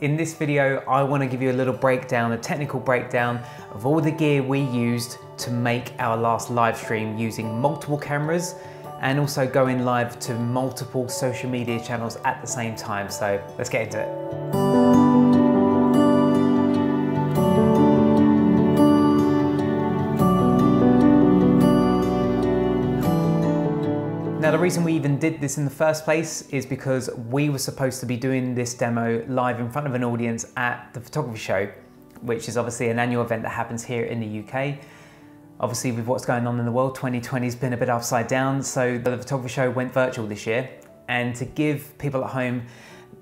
In this video, I want to give you a little breakdown, a technical breakdown of all the gear we used to make our last live stream using multiple cameras and also going live to multiple social media channels at the same time. So let's get into it. Reason we even did this in the first place is because we were supposed to be doing this demo live in front of an audience at the photography show, which is obviously an annual event that happens here in the UK. Obviously with what's going on in the world, 2020 has been a bit upside down, so the photography show went virtual this year. And to give people at home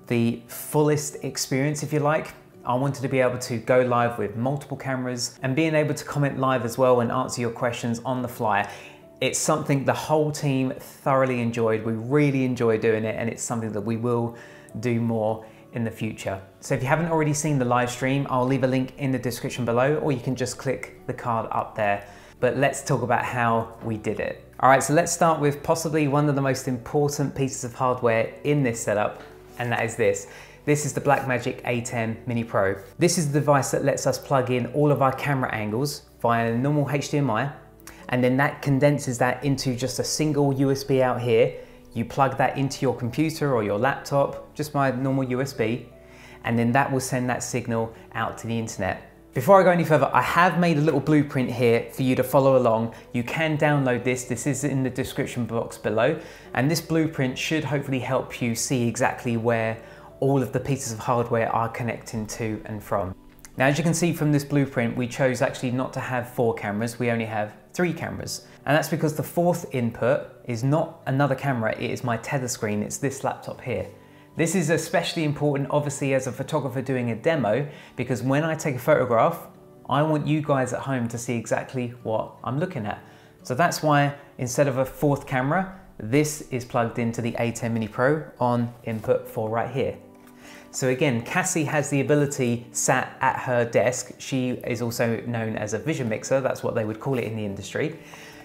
the fullest experience, if you like, I wanted to be able to go live with multiple cameras and being able to comment live as well and answer your questions on the fly. It's something the whole team thoroughly enjoyed. We really enjoy doing it and it's something that we will do more in the future. So if you haven't already seen the live stream, I'll leave a link in the description below or you can just click the card up there. But let's talk about how we did it. All right, so let's start with possibly one of the most important pieces of hardware in this setup, and that is this. This is the Blackmagic ATEM Mini Pro. This is the device that lets us plug in all of our camera angles via normal HDMI and then that condenses that into just a single USB out here. You plug that into your computer or your laptop, just my normal USB, and then that will send that signal out to the internet. Before I go any further, I have made a little blueprint here for you to follow along. You can download this, this is in the description box below, and this blueprint should hopefully help you see exactly where all of the pieces of hardware are connecting to and from. Now, as you can see from this blueprint, we chose actually not to have four cameras, we only have three cameras. And that's because the fourth input is not another camera, it is my tether screen, it's this laptop here. This is especially important, obviously, as a photographer doing a demo, because when I take a photograph, I want you guys at home to see exactly what I'm looking at. So that's why instead of a fourth camera, this is plugged into the ATEM Mini Pro on input 4 right here. So again, Cassie has the ability sat at her desk. She is also known as a vision mixer. That's what they would call it in the industry.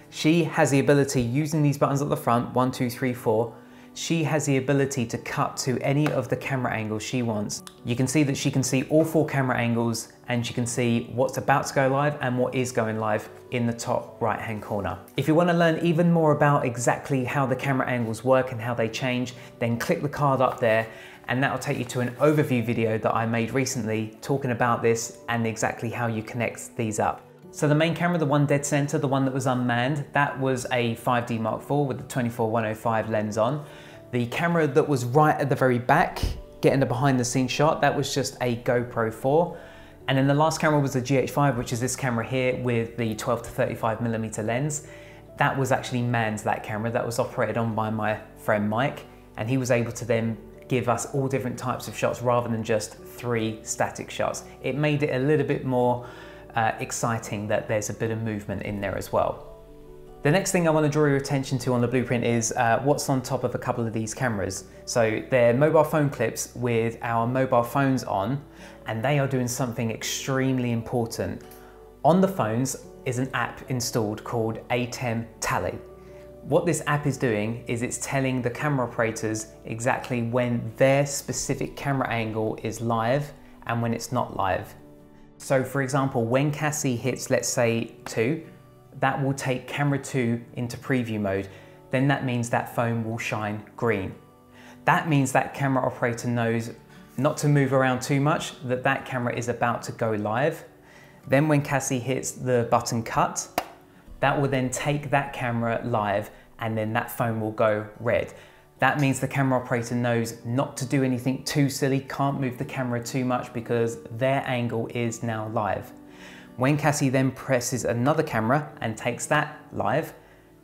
She has the ability using these buttons at the front, one, two, three, four, she has the ability to cut to any of the camera angles she wants. You can see that she can see all four camera angles and she can see what's about to go live and what is going live in the top right hand corner. If you want to learn even more about exactly how the camera angles work and how they change, then click the card up there and that'll take you to an overview video that I made recently talking about this and exactly how you connect these up. So the main camera, the one dead center, the one that was unmanned, that was a 5D Mark IV with the 24-105 lens on. The camera that was right at the very back, getting the behind the scenes shot, that was just a GoPro 4. And then the last camera was the GH5, which is this camera here with the 12 to 35 millimeter lens. That was actually manned, that camera, that was operated on by my friend Mike. And he was able to then give us all different types of shots rather than just three static shots. It made it a little bit more uh, exciting that there's a bit of movement in there as well. The next thing I want to draw your attention to on the blueprint is uh, what's on top of a couple of these cameras. So they're mobile phone clips with our mobile phones on, and they are doing something extremely important. On the phones is an app installed called ATEM Tally. What this app is doing is it's telling the camera operators exactly when their specific camera angle is live and when it's not live. So for example, when Cassie hits, let's say two, that will take camera two into preview mode. Then that means that phone will shine green. That means that camera operator knows not to move around too much, that that camera is about to go live. Then when Cassie hits the button cut, that will then take that camera live and then that phone will go red. That means the camera operator knows not to do anything too silly, can't move the camera too much because their angle is now live. When Cassie then presses another camera and takes that live,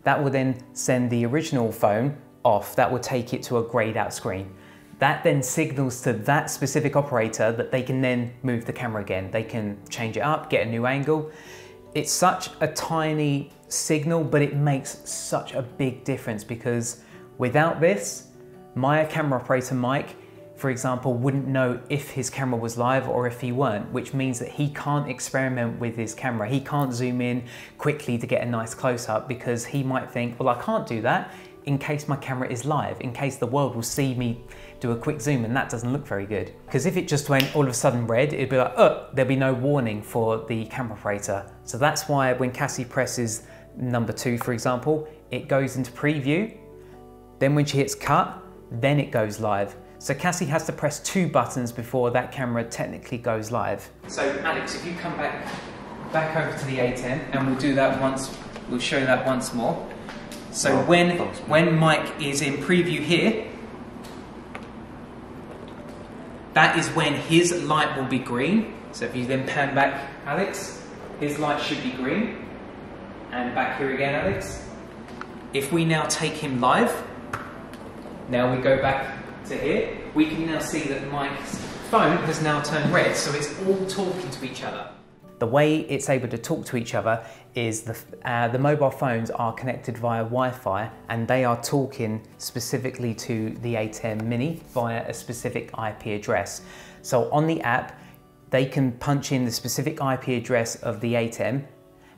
that will then send the original phone off. That will take it to a grayed out screen. That then signals to that specific operator that they can then move the camera again. They can change it up, get a new angle. It's such a tiny signal, but it makes such a big difference because without this, my camera operator Mike, for example, wouldn't know if his camera was live or if he weren't, which means that he can't experiment with his camera. He can't zoom in quickly to get a nice close up because he might think, well, I can't do that. In case my camera is live, in case the world will see me do a quick zoom and that doesn't look very good. Because if it just went all of a sudden red, it'd be like, oh, there'd be no warning for the camera operator. So that's why when Cassie presses number two, for example, it goes into preview. Then when she hits cut, then it goes live. So Cassie has to press two buttons before that camera technically goes live. So Alex, if you come back back over to the ATEM and we'll do that once, we'll show that once more. So oh, when, when Mike is in preview here, that is when his light will be green. So if you then pan back, Alex, his light should be green. And back here again, Alex. If we now take him live, now we go back to here, we can now see that Mike's phone has now turned red, so it's all talking to each other. The way it's able to talk to each other is the, uh, the mobile phones are connected via Wi-Fi and they are talking specifically to the ATEM Mini via a specific IP address. So on the app, they can punch in the specific IP address of the ATEM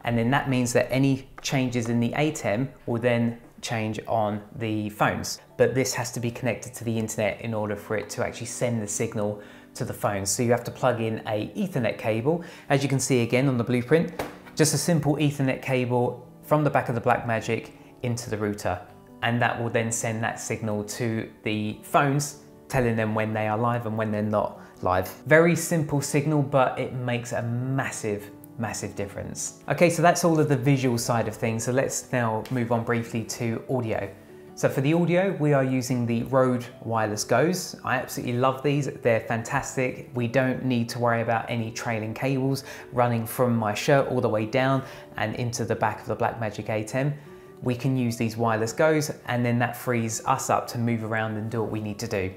and then that means that any changes in the ATEM will then change on the phones. But this has to be connected to the internet in order for it to actually send the signal to the phone. So you have to plug in a ethernet cable. As you can see again on the blueprint, just a simple ethernet cable from the back of the Blackmagic into the router. And that will then send that signal to the phones, telling them when they are live and when they're not live. Very simple signal, but it makes a massive massive difference. Okay, so that's all of the visual side of things. So let's now move on briefly to audio. So for the audio, we are using the Rode Wireless Goes. I absolutely love these, they're fantastic. We don't need to worry about any trailing cables running from my shirt all the way down and into the back of the Blackmagic ATEM. We can use these wireless Goes and then that frees us up to move around and do what we need to do.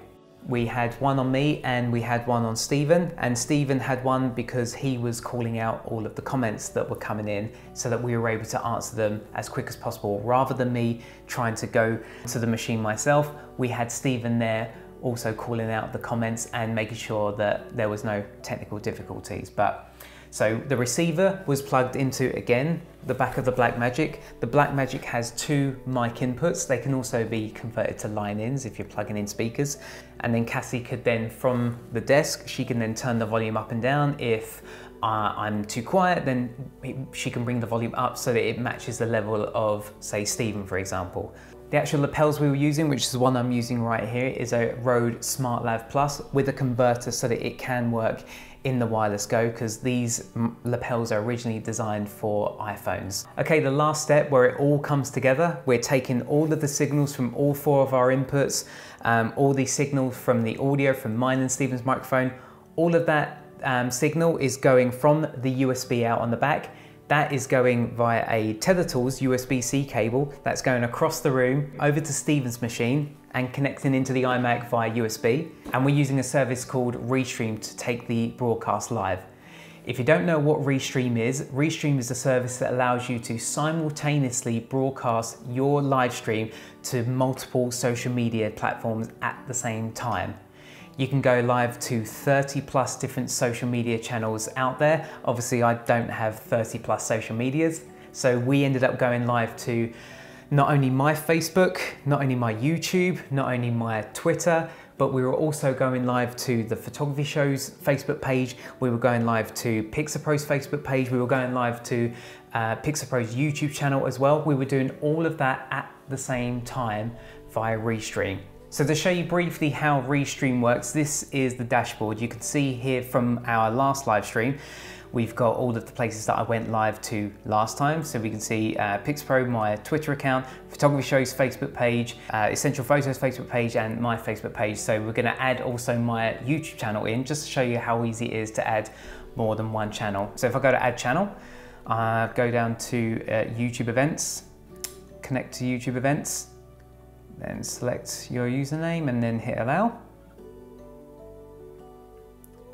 We had one on me and we had one on Stephen and Stephen had one because he was calling out all of the comments that were coming in so that we were able to answer them as quick as possible. Rather than me trying to go to the machine myself, we had Stephen there also calling out the comments and making sure that there was no technical difficulties. But so the receiver was plugged into, again, the back of the Blackmagic. The Blackmagic has two mic inputs. They can also be converted to line-ins if you're plugging in speakers. And then Cassie could then, from the desk, she can then turn the volume up and down. If uh, I'm too quiet, then she can bring the volume up so that it matches the level of, say, Stephen, for example. The actual lapels we were using, which is the one I'm using right here, is a Rode SmartLav Plus with a converter so that it can work in the Wireless Go because these lapels are originally designed for iPhones. Okay, the last step where it all comes together, we're taking all of the signals from all four of our inputs, um, all the signals from the audio from mine and Stephen's microphone, all of that um, signal is going from the USB out on the back that is going via a Tether Tools USB-C cable that's going across the room over to Stephen's machine and connecting into the iMac via USB. And we're using a service called Restream to take the broadcast live. If you don't know what Restream is, Restream is a service that allows you to simultaneously broadcast your live stream to multiple social media platforms at the same time. You can go live to 30 plus different social media channels out there. Obviously, I don't have 30 plus social medias, so we ended up going live to not only my Facebook, not only my YouTube, not only my Twitter, but we were also going live to the Photography Show's Facebook page. We were going live to Pixapro's Facebook page. We were going live to uh, Pixapro's YouTube channel as well. We were doing all of that at the same time via Restream. So to show you briefly how Restream works, this is the dashboard. You can see here from our last live stream, we've got all of the places that I went live to last time. So we can see uh, Pixapro, my Twitter account, Photography Show's Facebook page, uh, Essential Photos Facebook page, and my Facebook page. So we're gonna add also my YouTube channel in just to show you how easy it is to add more than one channel. So if I go to add channel, uh, go down to uh, YouTube events, connect to YouTube events, then select your username and then hit allow.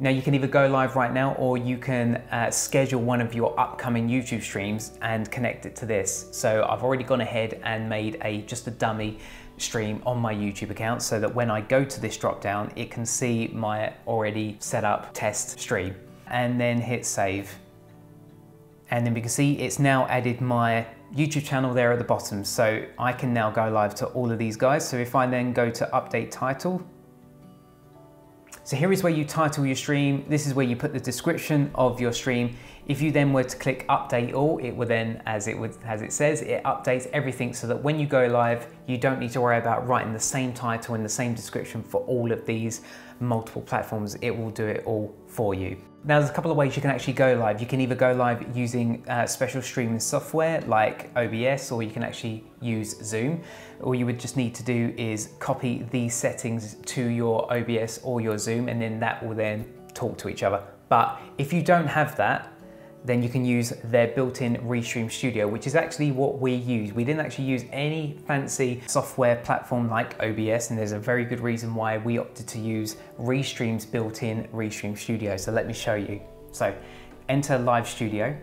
Now you can either go live right now or you can uh, schedule one of your upcoming YouTube streams and connect it to this. So I've already gone ahead and made a just a dummy stream on my YouTube account so that when I go to this drop down, it can see my already set up test stream and then hit save. And then we can see it's now added my YouTube channel there at the bottom. So I can now go live to all of these guys. So if I then go to update title, so here is where you title your stream. This is where you put the description of your stream. If you then were to click update all, it will then, as it would, as it says, it updates everything so that when you go live, you don't need to worry about writing the same title and the same description for all of these multiple platforms. It will do it all for you. Now there's a couple of ways you can actually go live. You can either go live using uh, special streaming software like OBS or you can actually use Zoom. All you would just need to do is copy these settings to your OBS or your Zoom and then that will then talk to each other. But if you don't have that, then you can use their built-in Restream Studio, which is actually what we use. We didn't actually use any fancy software platform like OBS, and there's a very good reason why we opted to use Restream's built-in Restream Studio. So let me show you. So enter Live Studio.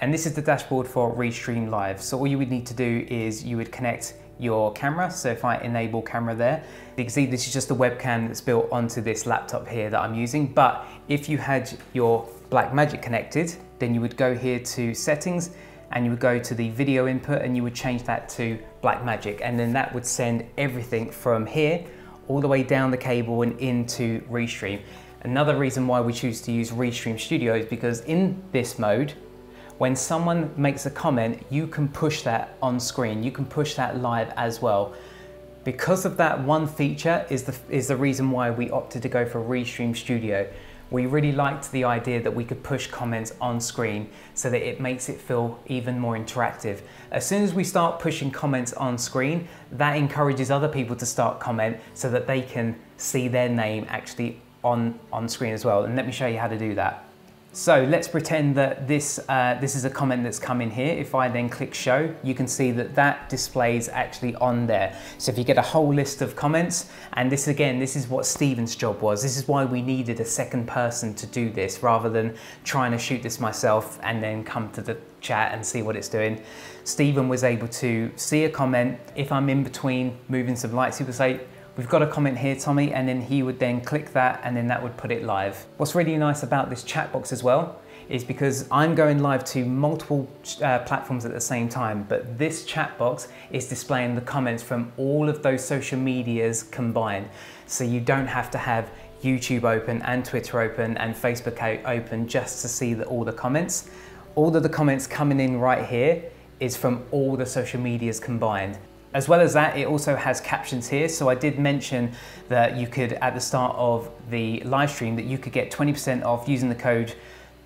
And this is the dashboard for Restream Live. So all you would need to do is you would connect your camera. So if I enable camera there, you can see this is just a webcam that's built onto this laptop here that I'm using. But if you had your Blackmagic connected, then you would go here to settings and you would go to the video input and you would change that to Blackmagic and then that would send everything from here all the way down the cable and into Restream. Another reason why we choose to use Restream Studio is because in this mode, when someone makes a comment, you can push that on screen. You can push that live as well. Because of that one feature is the, is the reason why we opted to go for Restream Studio. We really liked the idea that we could push comments on screen so that it makes it feel even more interactive. As soon as we start pushing comments on screen, that encourages other people to start comment so that they can see their name actually on, on screen as well. And let me show you how to do that. So let's pretend that this, uh, this is a comment that's come in here. If I then click show, you can see that that displays actually on there. So if you get a whole list of comments, and this again, this is what Stephen's job was. This is why we needed a second person to do this rather than trying to shoot this myself and then come to the chat and see what it's doing. Stephen was able to see a comment. If I'm in between moving some lights, he would say, We've got a comment here, Tommy, and then he would then click that and then that would put it live. What's really nice about this chat box as well is because I'm going live to multiple uh, platforms at the same time, but this chat box is displaying the comments from all of those social medias combined. So you don't have to have YouTube open and Twitter open and Facebook open just to see the, all the comments. All of the comments coming in right here is from all the social medias combined. As well as that, it also has captions here. So I did mention that you could, at the start of the live stream, that you could get 20% off using the code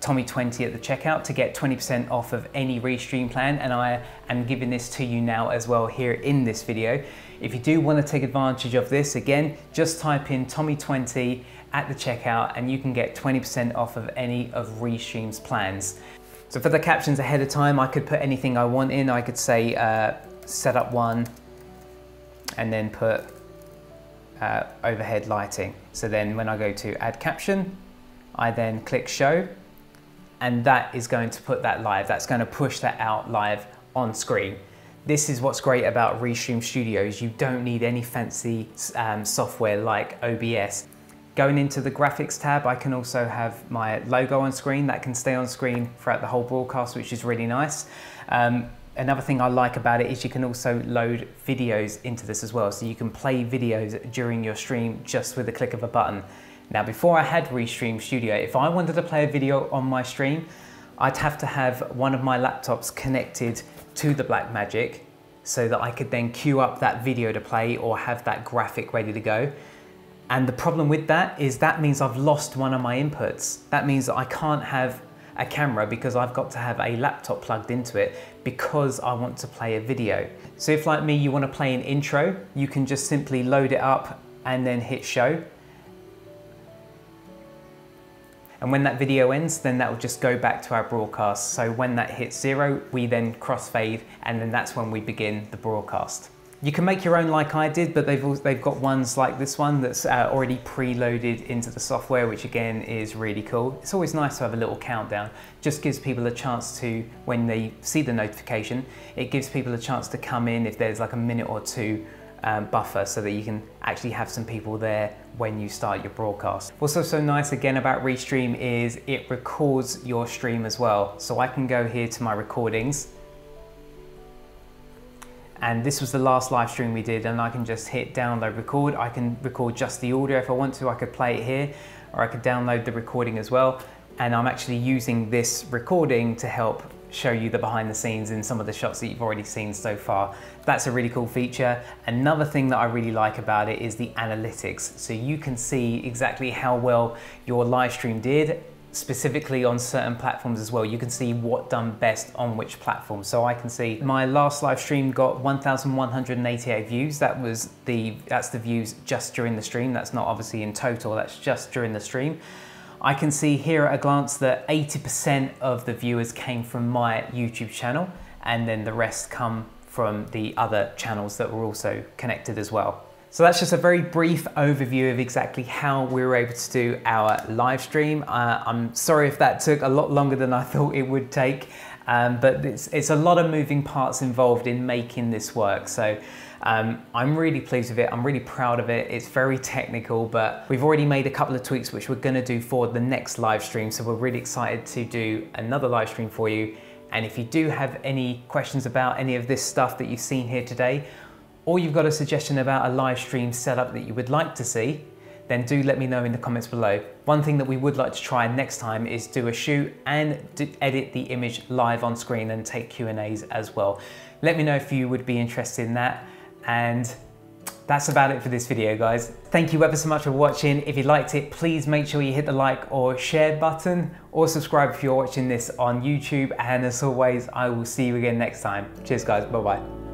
Tommy20 at the checkout to get 20% off of any restream plan. And I am giving this to you now as well here in this video. If you do want to take advantage of this, again, just type in Tommy20 at the checkout and you can get 20% off of any of Restream's plans. So for the captions ahead of time, I could put anything I want in. I could say, uh, set up one and then put uh, overhead lighting. So then when I go to add caption, I then click show and that is going to put that live. That's going to push that out live on screen. This is what's great about Restream Studios. You don't need any fancy um, software like OBS. Going into the graphics tab, I can also have my logo on screen that can stay on screen throughout the whole broadcast, which is really nice. Um, Another thing I like about it is you can also load videos into this as well. So you can play videos during your stream just with the click of a button. Now before I had Restream Studio, if I wanted to play a video on my stream, I'd have to have one of my laptops connected to the Blackmagic so that I could then queue up that video to play or have that graphic ready to go. And the problem with that is that means I've lost one of my inputs. That means that I can't have a camera because I've got to have a laptop plugged into it because I want to play a video. So if like me, you want to play an intro, you can just simply load it up and then hit show. And when that video ends, then that will just go back to our broadcast. So when that hits zero, we then crossfade and then that's when we begin the broadcast. You can make your own like I did, but they've, they've got ones like this one that's uh, already preloaded into the software, which again is really cool. It's always nice to have a little countdown. Just gives people a chance to, when they see the notification, it gives people a chance to come in if there's like a minute or two um, buffer so that you can actually have some people there when you start your broadcast. What's also so nice again about Restream is it records your stream as well. So I can go here to my recordings and this was the last live stream we did and I can just hit download record. I can record just the audio if I want to, I could play it here or I could download the recording as well. And I'm actually using this recording to help show you the behind the scenes in some of the shots that you've already seen so far. That's a really cool feature. Another thing that I really like about it is the analytics. So you can see exactly how well your live stream did specifically on certain platforms as well. You can see what done best on which platform. So I can see my last live stream got 1,188 views. That was the, that's the views just during the stream. That's not obviously in total, that's just during the stream. I can see here at a glance that 80% of the viewers came from my YouTube channel and then the rest come from the other channels that were also connected as well. So that's just a very brief overview of exactly how we were able to do our live stream. Uh, I'm sorry if that took a lot longer than I thought it would take, um, but it's, it's a lot of moving parts involved in making this work. So um, I'm really pleased with it. I'm really proud of it. It's very technical, but we've already made a couple of tweaks which we're gonna do for the next live stream. So we're really excited to do another live stream for you. And if you do have any questions about any of this stuff that you've seen here today, or you've got a suggestion about a live stream setup that you would like to see, then do let me know in the comments below. One thing that we would like to try next time is do a shoot and edit the image live on screen and take Q&As as well. Let me know if you would be interested in that. And that's about it for this video, guys. Thank you ever so much for watching. If you liked it, please make sure you hit the like or share button or subscribe if you're watching this on YouTube. And as always, I will see you again next time. Cheers, guys. Bye-bye.